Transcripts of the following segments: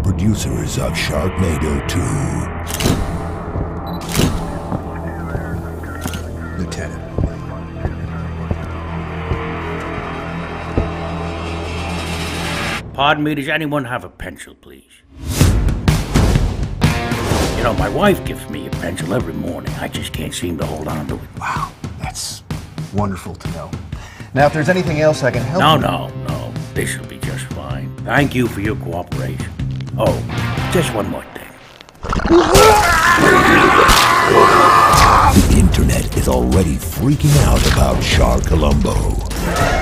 producers of Sharknado 2. Lieutenant. Pardon me, does anyone have a pencil, please? You know, my wife gives me a pencil every morning. I just can't seem to hold on to it. Wow, that's wonderful to know. Now, if there's anything else I can help No, you no, no. This will be just fine. Thank you for your cooperation. Oh, just one more thing. The internet is already freaking out about Shark Columbo.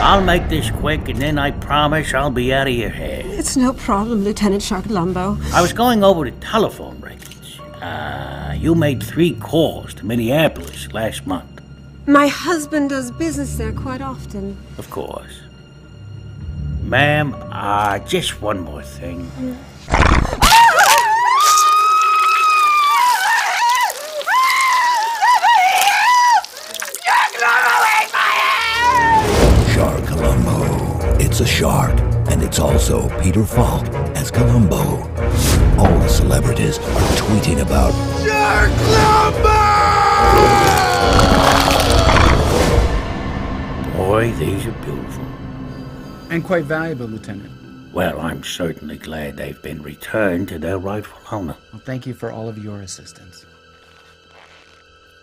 I'll make this quick, and then I promise I'll be out of your hair. It's no problem, Lieutenant Sharkalumbo. I was going over the telephone records. Uh, you made three calls to Minneapolis last month. My husband does business there quite often. Of course. Ma'am, uh, just one more thing. Shark Columbo. It's a shark, and it's also Peter Falk as Columbo. All the celebrities are tweeting about Shark Boy, these are beautiful. And quite valuable, Lieutenant. Well, I'm certainly glad they've been returned to their rightful owner. Well, thank you for all of your assistance.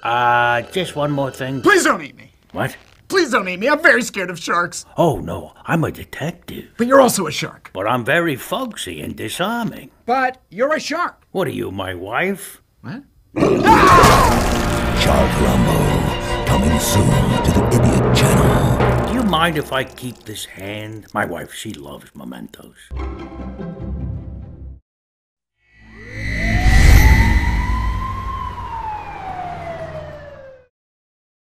Uh, just one more thing. Please don't eat me. What? Please don't eat me. I'm very scared of sharks. Oh, no, I'm a detective. But you're also a shark. But I'm very folksy and disarming. But you're a shark. What are you, my wife? What? Shark mind if I keep this hand? My wife, she loves mementos.